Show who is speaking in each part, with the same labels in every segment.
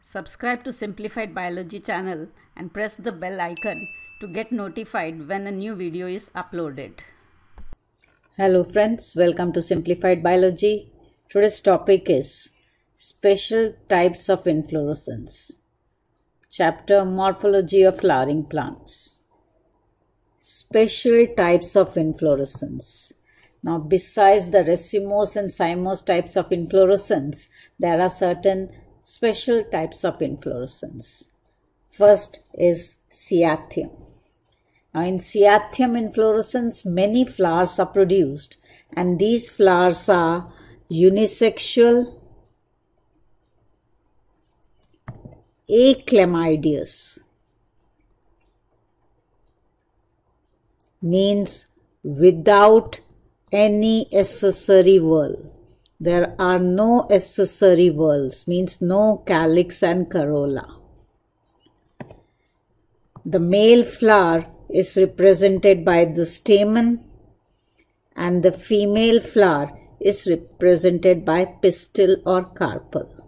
Speaker 1: Subscribe to Simplified Biology channel and press the bell icon to get notified when a new video is uploaded. Hello friends, welcome to Simplified Biology. Today's topic is Special Types of Inflorescence. Chapter Morphology of Flowering Plants. Special types of inflorescence. Now, besides the racemose and cymose types of inflorescence, there are certain special types of inflorescence. First is Cyathium. Now, in Cyathium inflorescence, many flowers are produced, and these flowers are unisexual, achlamydeous, means without any accessory whorl. There are no accessory whorls, means no calyx and corolla. The male flower is represented by the stamen and the female flower is represented by pistil or carpel.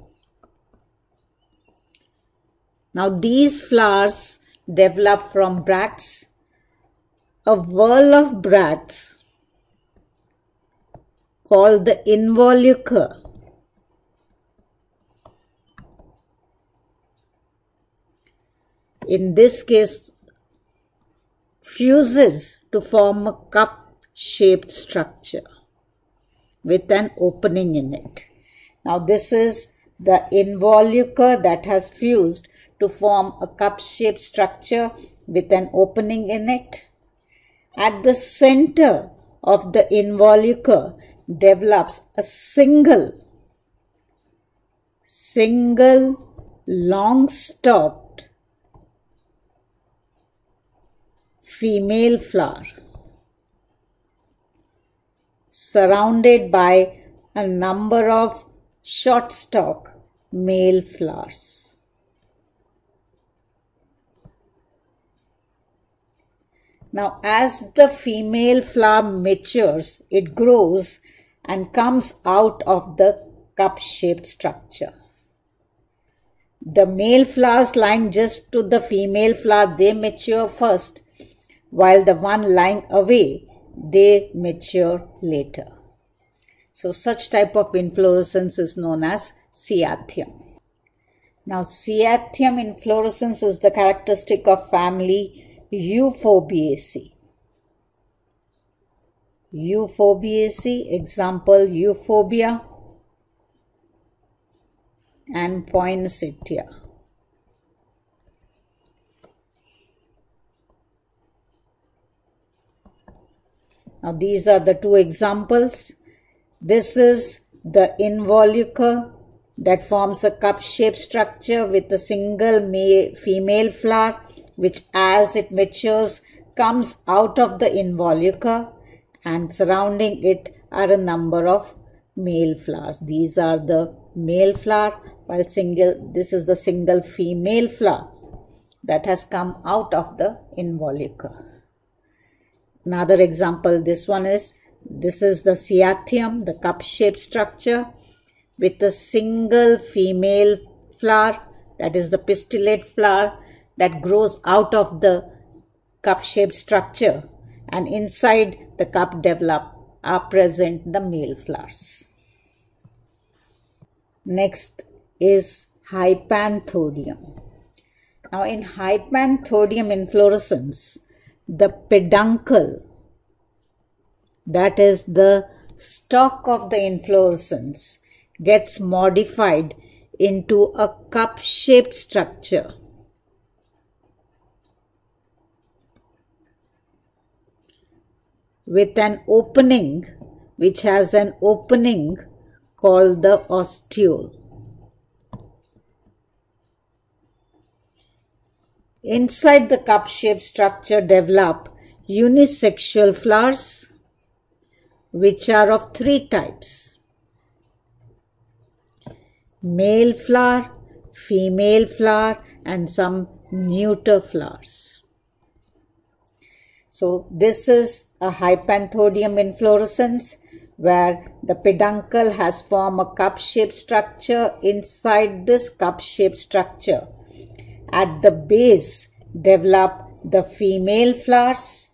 Speaker 1: Now these flowers develop from bracts. A whorl of bracts called the involucre in this case fuses to form a cup shaped structure with an opening in it. Now this is the involucre that has fused to form a cup shaped structure with an opening in it. At the center of the involucre develops a single, single long stalked female flower surrounded by a number of short stalk male flowers. Now, as the female flower matures, it grows and comes out of the cup shaped structure. The male flowers lying just to the female flower, they mature first, while the one lying away, they mature later. So such type of inflorescence is known as cyathium. Now cyathium inflorescence is the characteristic of family Euphorbiaceae. Euphorbiaceae, example Euphorbia and Poinsettia. Now these are the two examples. This is the involucre that forms a cup-shaped structure with a single female flower which as it matures comes out of the involucre and surrounding it are a number of male flowers. These are the male flower while single this is the single female flower that has come out of the involucre. Another example, this one is, this is the cyathium, the cup-shaped structure with a single female flower, that is the pistillate flower that grows out of the cup-shaped structure and inside the cup develop are present the male flowers. Next is Hypanthodium. Now in Hypanthodium inflorescence, the peduncle, that is the stalk of the inflorescence, gets modified into a cup-shaped structure. With an opening which has an opening called the ostiole. Inside the cup-shaped structure develop unisexual flowers which are of three types. Male flower, female flower and some neuter flowers. So this is a hypanthodium inflorescence where the peduncle has formed a cup-shaped structure. Inside this cup-shaped structure, at the base develop the female flowers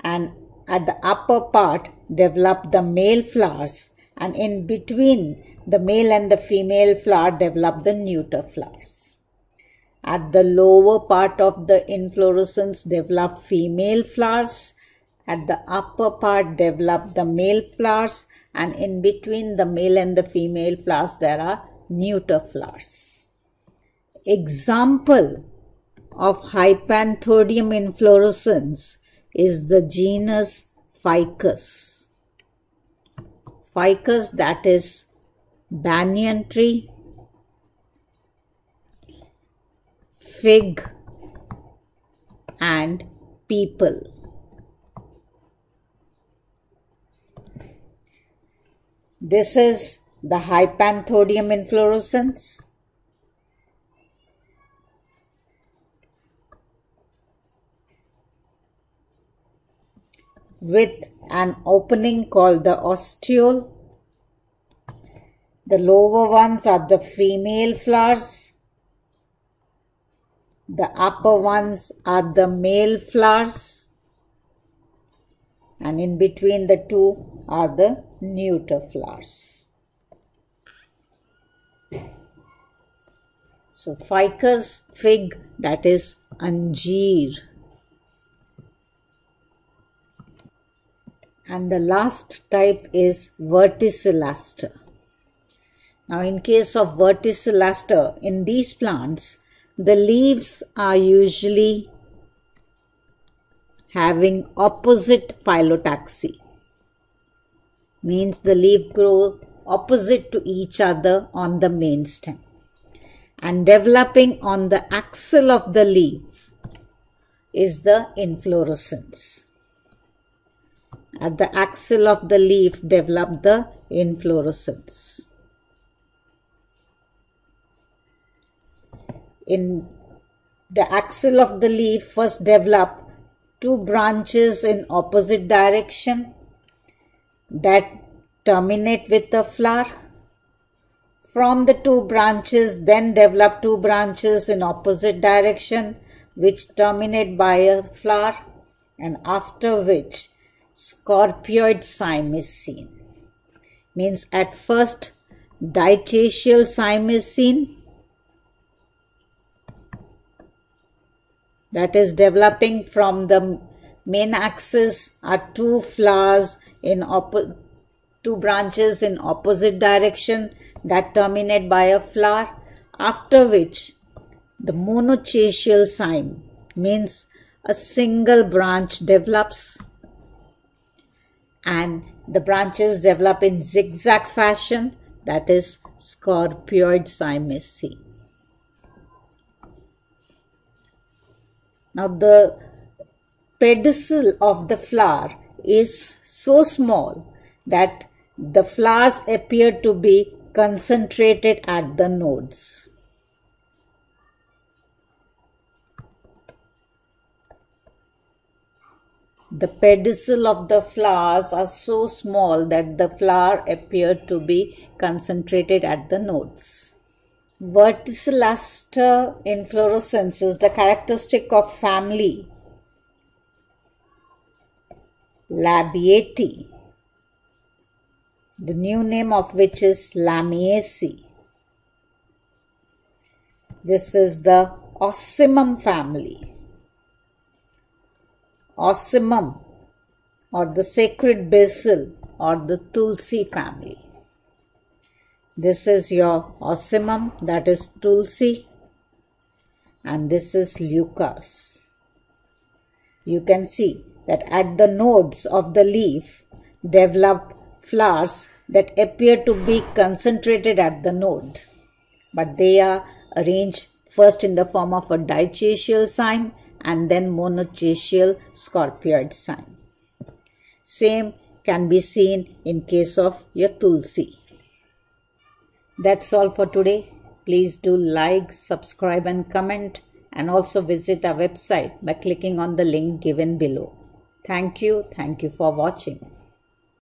Speaker 1: and at the upper part develop the male flowers and in between the male and the female flower develop the neuter flowers. At the lower part of the inflorescence develop female flowers. At the upper part develop the male flowers and in between the male and the female flowers there are neuter flowers. Example of Hypanthodium inflorescence is the genus Ficus. Ficus that is banyan tree, fig and peepal. This is the Hypanthodium inflorescence. with an opening called the ostiole. The lower ones are the female flowers. The upper ones are the male flowers. And in between the two are the neuter flowers. So ficus fig that is anjeer. and the last type is verticillaster. Now in case of verticillaster, in these plants, the leaves are usually having opposite phyllotaxy. Means the leaf grow opposite to each other on the main stem and developing on the axil of the leaf is the inflorescence. At the axil of the leaf develop the inflorescence. In the axil of the leaf first develop two branches in opposite direction that terminate with a flower. From the two branches then develop two branches in opposite direction which terminate by a flower and after which scorpioid cyme is seen. Means at first dichasial cyme is seen. That is developing from the main axis are two flowers in two branches in opposite direction that terminate by a flower after which the monochasial cyme means a single branch develops and the branches develop in zigzag fashion that is scorpioid seen. Now the pedicel of the flower is so small that the flowers appear to be concentrated at the nodes. The pedicel of the flowers are so small that the flower appear to be concentrated at the nodes. Verticillaster inflorescence is the characteristic of family Labiatae, the new name of which is Lamiaceae. This is the Ocimum family. Ocimum or the sacred basil or the tulsi family. This is your ocimum that is tulsi and this is leucas. You can see that at the nodes of the leaf develop flowers that appear to be concentrated at the node but they are arranged first in the form of a dichasial cyme and then monochasial scorpioid cyme. Same can be seen in case of your tulsi. That's all for today. Please do like, subscribe and comment and also visit our website by clicking on the link given below. Thank you. Thank you for watching.